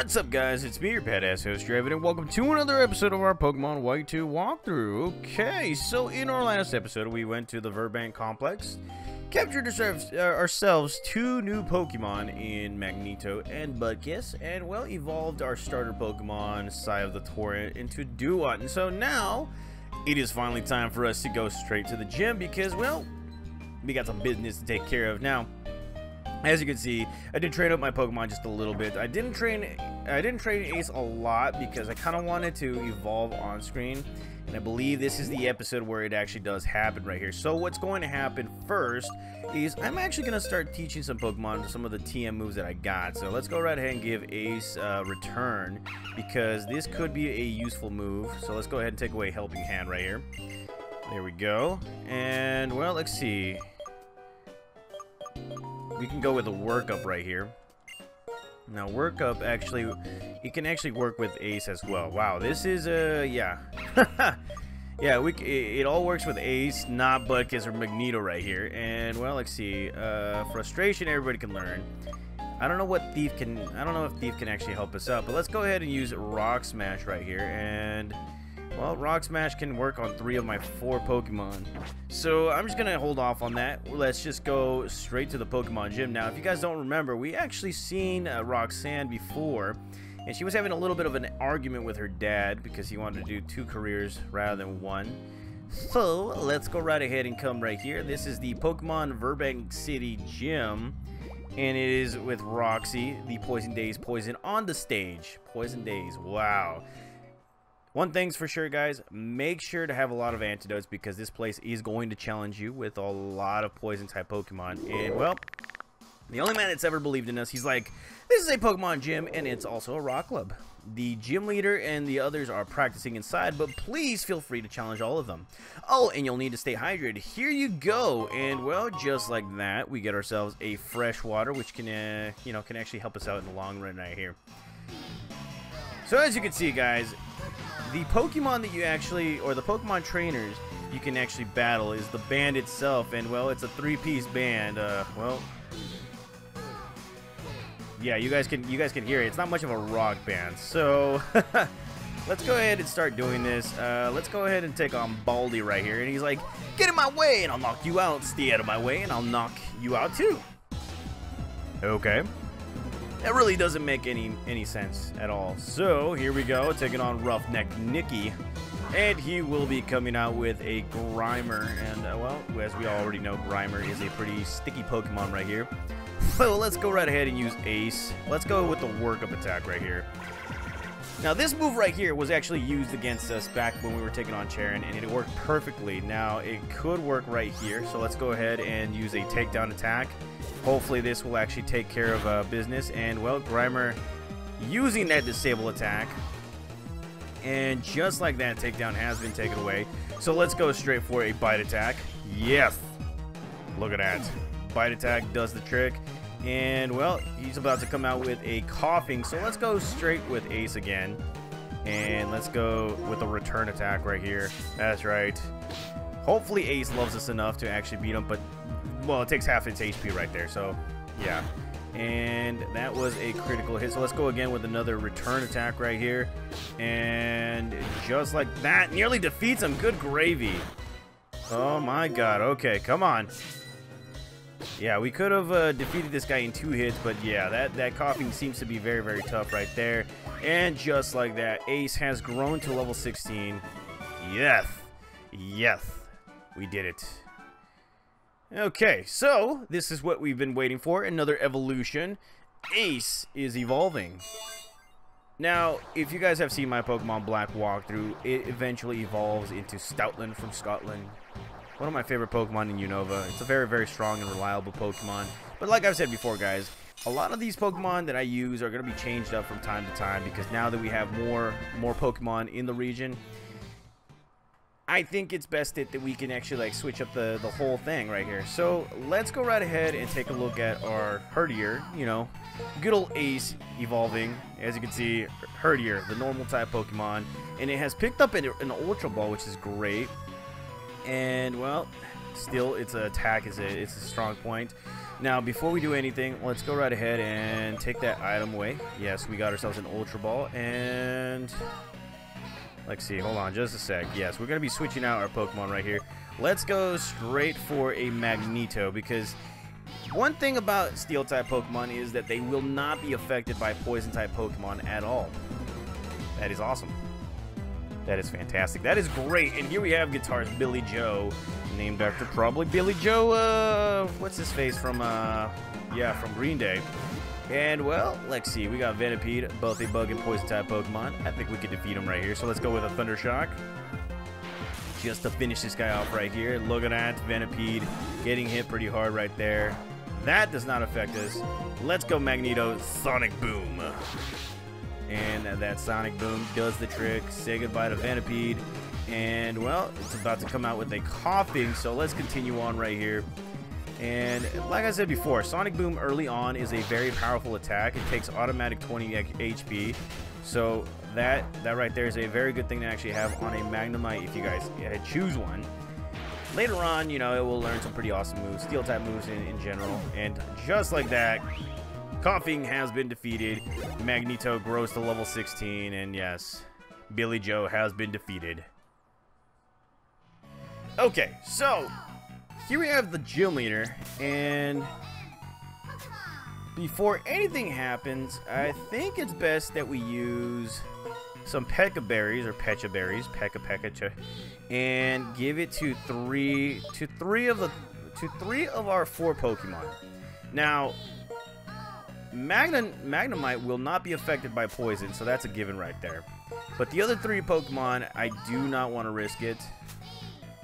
What's up guys, it's me, your badass host Draven, and welcome to another episode of our Pokemon White 2 walkthrough. Okay, so in our last episode, we went to the Virbank Complex, captured ourselves, uh, ourselves two new Pokemon in Magneto and Budkiss, and well, evolved our starter Pokemon, Sigh of the Torrent, into Dewott. And so now, it is finally time for us to go straight to the gym because, well, we got some business to take care of. Now, as you can see, I did train up my Pokemon just a little bit. I didn't train I didn't train Ace a lot because I kind of wanted to evolve on screen. And I believe this is the episode where it actually does happen right here. So what's going to happen first is I'm actually going to start teaching some Pokemon some of the TM moves that I got. So let's go right ahead and give Ace uh, Return because this could be a useful move. So let's go ahead and take away Helping Hand right here. There we go. And, well, let's see we can go with a workup right here. Now, workup actually, it can actually work with Ace as well. Wow, this is, uh, yeah. yeah, we, it, it, all works with Ace, not Budkiss or Magneto right here. And, well, let's see. Uh, frustration, everybody can learn. I don't know what Thief can, I don't know if Thief can actually help us out, but let's go ahead and use Rock Smash right here. And well, Rock Smash can work on three of my four Pokemon. So I'm just going to hold off on that. Let's just go straight to the Pokemon Gym. Now, if you guys don't remember, we actually seen uh, Roxanne before. And she was having a little bit of an argument with her dad because he wanted to do two careers rather than one. So, let's go right ahead and come right here. This is the Pokemon Virbank City Gym. And it is with Roxie, the Poison Days Poison on the stage. Poison Days, wow. One thing's for sure, guys, make sure to have a lot of antidotes because this place is going to challenge you with a lot of poison-type Pokemon. And, well, the only man that's ever believed in us, he's like, this is a Pokemon gym, and it's also a rock club. The gym leader and the others are practicing inside, but please feel free to challenge all of them. Oh, and you'll need to stay hydrated. Here you go. And, well, just like that, we get ourselves a fresh water, which can, uh, you know, can actually help us out in the long run right here. So as you can see, guys, the Pokemon that you actually, or the Pokemon trainers you can actually battle is the band itself, and well, it's a three-piece band. Uh, well, yeah, you guys can you guys can hear it. It's not much of a rock band, so let's go ahead and start doing this. Uh, let's go ahead and take on Baldy right here, and he's like, "Get in my way, and I'll knock you out. Stay out of my way, and I'll knock you out too." Okay. That really doesn't make any any sense at all. So here we go, taking on Roughneck Nicky. And he will be coming out with a Grimer. And, uh, well, as we already know, Grimer is a pretty sticky Pokemon right here. So let's go right ahead and use Ace. Let's go with the workup attack right here. Now, this move right here was actually used against us back when we were taking on Cheren, and it worked perfectly. Now, it could work right here, so let's go ahead and use a takedown attack. Hopefully this will actually take care of uh, business. And, well, Grimer using that disable attack. And just like that, takedown has been taken away. So let's go straight for a bite attack. Yes. Look at that. Bite attack does the trick. And, well, he's about to come out with a Koffing. So let's go straight with Ace again. And let's go with a return attack right here. That's right. Hopefully Ace loves us enough to actually beat him, but well, it takes half its HP right there, so yeah. And that was a critical hit. So let's go again with another return attack right here. And just like that, nearly defeats him. Good gravy. Oh my god. Okay, come on. Yeah, we could have uh, defeated this guy in two hits, but yeah, that, that Koffing seems to be very, very tough right there. And just like that, Ace has grown to level 16. Yes. Yes. We did it. Okay, so this is what we've been waiting for. Another evolution. Ace is evolving. Now, if you guys have seen my Pokemon Black walkthrough, it eventually evolves into Stoutland from Scotland. One of my favorite Pokemon in Unova. It's a very, very strong and reliable Pokemon. But like I've said before, guys, a lot of these Pokemon that I use are going to be changed up from time to time because now that we have more more Pokemon in the region, I think it's best that, that we can actually like switch up the, the whole thing right here. So let's go right ahead and take a look at our Herdier, you know, good old Ace evolving. As you can see, Herdier, the normal type Pokemon, and it has picked up an, an Ultra Ball, which is great. And well, still its attack is a, it's a strong point. Now, before we do anything, let's go right ahead and take that item away. Yes, we got ourselves an Ultra Ball, and... Let's see, hold on just a sec. Yes, we're to be switching out our Pokemon right here. Let's go straight for a Magneto, because one thing about Steel-type Pokemon is that they will not be affected by Poison-type Pokemon at all. That is awesome. That is fantastic. That is great. And here we have guitarist Billie Joe, named after probably Billie Joe, uh, what's his face from, uh, yeah, from Green Day. And, well, let's see. We got Venipede, both a bug and poison type Pokemon. I think we could defeat him right here. So let's go with a Thunder Shock. Just to finish this guy off right here. Look at. Venipede getting hit pretty hard right there. That does not affect us. Let's go Magneto Sonic Boom. That Sonic Boom does the trick. Say goodbye to Venipede. And, well, it's about to come out with a Koffing, so let's continue on right here. And like I said before, Sonic Boom early on is a very powerful attack. It takes automatic 20 HP. So that that right there is a very good thing to actually have on a Magnemite if you guys choose one. Later on, you know, it will learn some pretty awesome moves, steel type moves in, in general. And just like that, Koffing has been defeated. Magneto grows to level 16, and yes, Billie Joe has been defeated. Okay, so here we have the gym leader, and before anything happens, I think it's best that we use some Pekka berries or Pecha berries, Pekka Pekka, and give it to three to three of the to three of our four Pokemon. Now, Magnemite will not be affected by poison, so that's a given right there. But the other three Pokemon, I do not want to risk it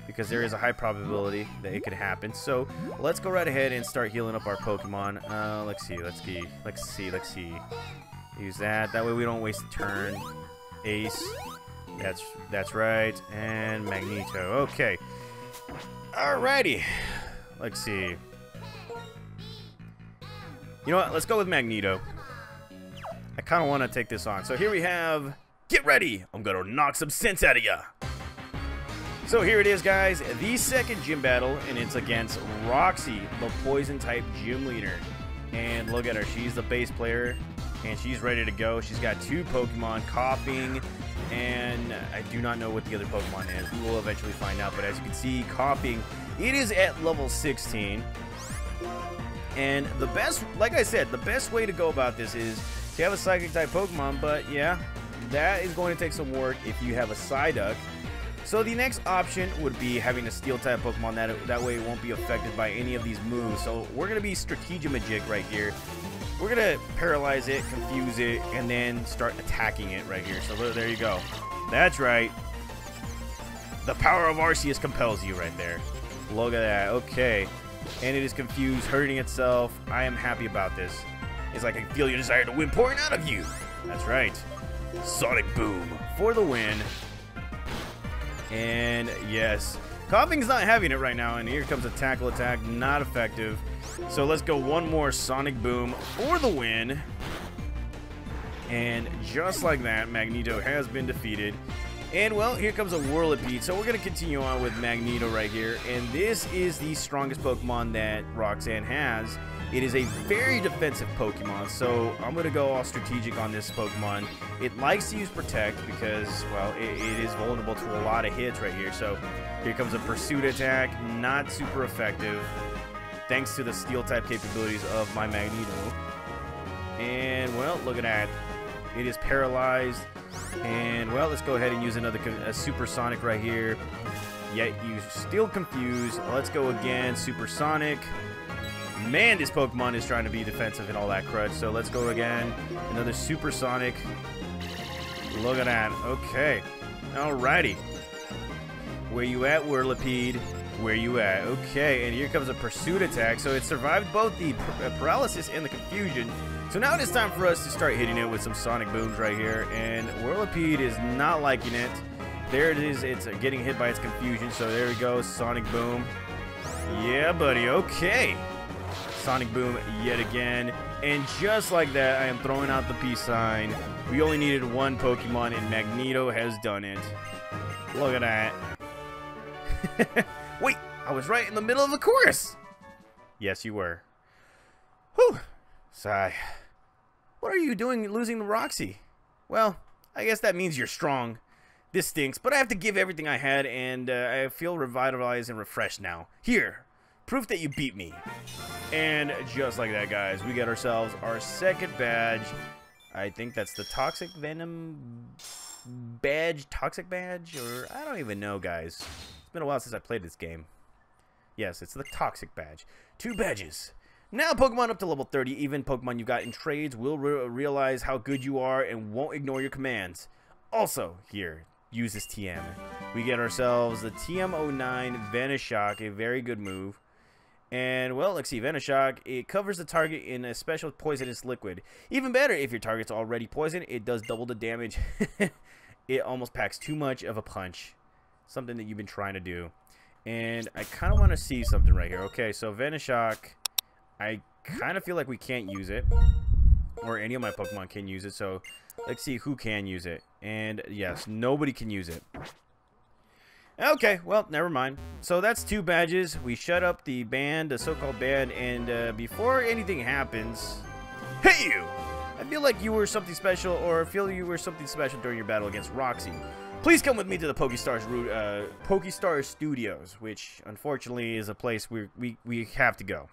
because there is a high probability that it could happen. So let's go right ahead and start healing up our Pokemon. Uh, let's see, let's see, let's see, let's see. Use that. That way we don't waste a turn. Ace. That's that's right. And Magneto. Okay. Alrighty. Let's see. You know what? Let's go with Magneto. I kind of want to take this on. So here we have... Get ready! I'm going to knock some sense out of ya! So here it is, guys. The second gym battle, and it's against Roxie, the Poison-type gym leader. And look at her. She's the bass player, and she's ready to go. She's got two Pokemon, Koffing, and I do not know what the other Pokemon is. We will eventually find out, but as you can see, Koffing, it is at level 16. And the best, like I said, the best way to go about this is to have a Psychic type Pokemon, but yeah, that is going to take some work if you have a Psyduck. So the next option would be having a Steel type Pokemon, that, that way it won't be affected by any of these moves. So we're going to be Strategimagic right here. We're going to paralyze it, confuse it, and then start attacking it right here. So there you go. That's right. The power of Arceus compels you right there. Look at that. Okay and it is confused, hurting itself. I am happy about this. It's like I feel your desire to win pouring out of you. That's right. Sonic Boom for the win. And yes, Koffing's not having it right now, and here comes a tackle attack, not effective. So let's go one more Sonic Boom for the win. And just like that, Magneto has been defeated. And well, here comes a Whirlipede. So we're going to continue on with Magneto right here. And this is the strongest Pokemon that Roxanne has. It is a very defensive Pokemon, so I'm going to go all strategic on this Pokemon. It likes to use Protect because, well, it, it is vulnerable to a lot of hits right here. So here comes a Pursuit attack, not super effective, thanks to the Steel-type capabilities of my Magneto. And, well, look at that. It is paralyzed. And, well, let's go ahead and use another a supersonic right here. Yet you still confused. Let's go again. Supersonic. Man, this Pokemon is trying to be defensive and all that crud. So let's go again. Another supersonic. Look at that. Okay. Alrighty. Where you at, Whirlipede? Where you at? Okay, and here comes a pursuit attack. So it survived both the paralysis and the confusion. So now it is time for us to start hitting it with some Sonic Booms right here, and Whirlipede is not liking it. There it is, it's getting hit by its confusion, so there we go, Sonic Boom. Yeah, buddy, okay. Sonic Boom yet again, and just like that, I am throwing out the peace sign. We only needed one Pokemon, and Magneto has done it. Look at that. Wait, I was right in the middle of the chorus! Yes, you were. Whew. Sigh. What are you doing losing the Roxie? Well, I guess that means you're strong. This stinks, but I have to give everything I had, and uh, I feel revitalized and refreshed now. Here, proof that you beat me. And just like that, guys, we get ourselves our second badge. I think that's the Toxic Venom badge, Toxic badge, or I don't even know, guys. It's been a while since I played this game. Yes, it's the Toxic badge. Two badges. Now Pokemon up to level 30, even Pokemon you've got in trades will re realize how good you are and won't ignore your commands. Also, here, use this TM. We get ourselves the TM09 Venoshock, a very good move. And, well, let's see, Venoshock, it covers the target in a special poisonous liquid. Even better, if your target's already poisoned, it does double the damage. it almost packs too much of a punch. Something that you've been trying to do. And I kind of want to see something right here. Okay, so Venoshock, I kind of feel like we can't use it. Or any of my Pokemon can use it, so let's see who can use it. And, yes, nobody can use it. Okay, well, never mind. So that's two badges. We shut up the band, the so-called band, and uh, before anything happens... Hey, you! I feel like you were something special, or feel you were something special during your battle against Roxie. Please come with me to the Pokestars uh, Pokestar Studios, which unfortunately is a place we we we have to go.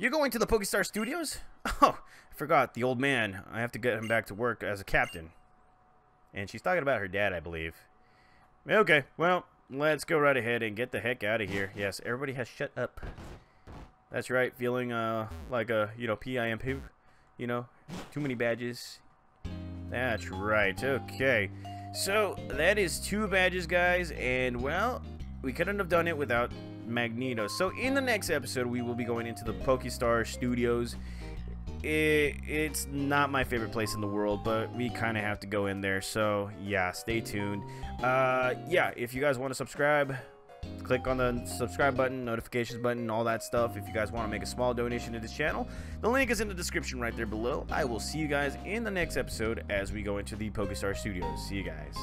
You're going to the Pokestar Studios? Oh, I forgot the old man. I have to get him back to work as a captain. And she's talking about her dad, I believe. Okay, well, let's go right ahead and get the heck out of here. Yes, everybody has shut up. That's right, feeling uh like a, you know, PIMP, you know, too many badges. That's right, okay. So, that is two badges, guys, and, well, we couldn't have done it without Magneto. So, in the next episode, we will be going into the Pokestar Studios it, it's not my favorite place in the world, but we kind of have to go in there. So, yeah, stay tuned. Uh, yeah, if you guys want to subscribe, click on the subscribe button, notifications button, all that stuff. If you guys want to make a small donation to this channel, the link is in the description right there below. I will see you guys in the next episode as we go into the Pokestar Studios. See you guys.